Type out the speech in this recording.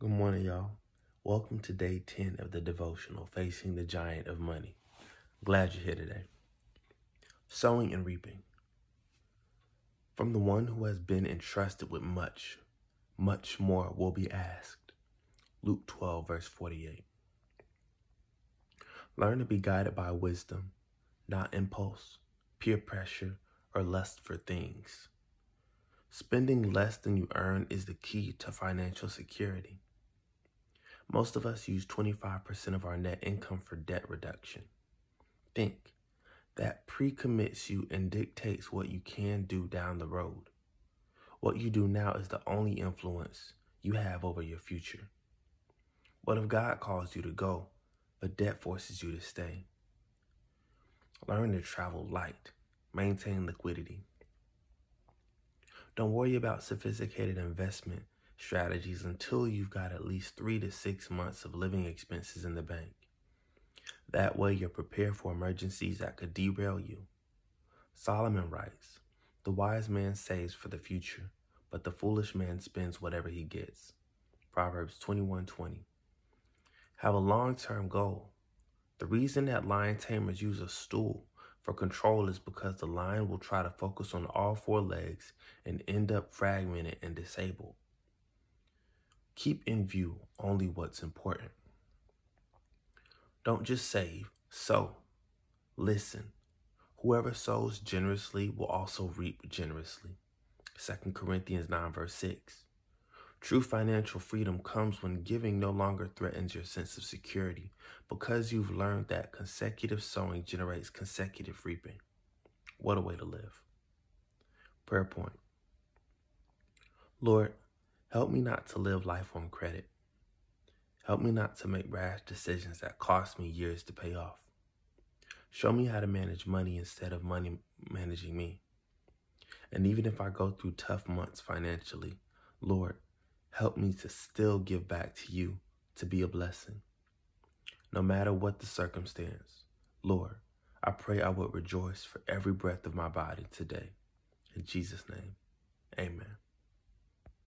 Good morning, y'all. Welcome to day 10 of the devotional, Facing the Giant of Money. Glad you're here today. Sowing and reaping. From the one who has been entrusted with much, much more will be asked. Luke 12, verse 48. Learn to be guided by wisdom, not impulse, peer pressure, or lust for things. Spending less than you earn is the key to financial security. Most of us use 25% of our net income for debt reduction. Think that pre commits you and dictates what you can do down the road. What you do now is the only influence you have over your future. What if God calls you to go, but debt forces you to stay? Learn to travel light, maintain liquidity, don't worry about sophisticated investment strategies until you've got at least three to six months of living expenses in the bank. That way, you're prepared for emergencies that could derail you. Solomon writes The wise man saves for the future, but the foolish man spends whatever he gets. Proverbs 21 20. Have a long term goal. The reason that lion tamers use a stool for control is because the lion will try to focus on all four legs and end up fragmented and disabled. Keep in view only what's important. Don't just save, sow. Listen. Whoever sows generously will also reap generously. 2 Corinthians 9, verse 6. True financial freedom comes when giving no longer threatens your sense of security because you've learned that consecutive sowing generates consecutive reaping. What a way to live. Prayer point Lord, help me not to live life on credit. Help me not to make rash decisions that cost me years to pay off. Show me how to manage money instead of money managing me. And even if I go through tough months financially, Lord, Help me to still give back to you to be a blessing. No matter what the circumstance, Lord, I pray I would rejoice for every breath of my body today. In Jesus' name, amen.